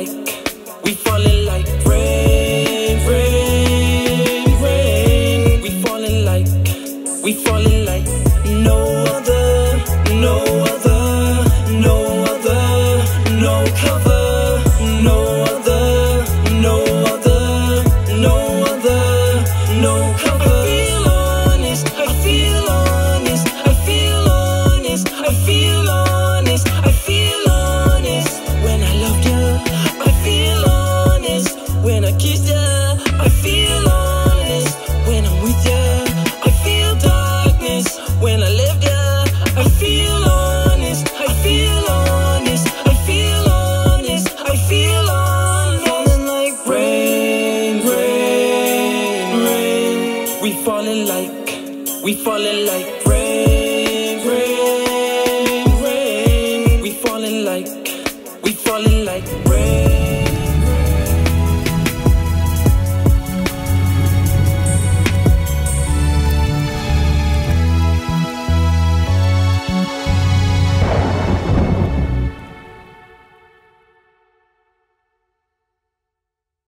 life. We falling like rain, rain, rain. We falling like, we falling like no other, no other, no other, no cover. We falling like, we falling like rain, rain, rain. We falling like, we falling like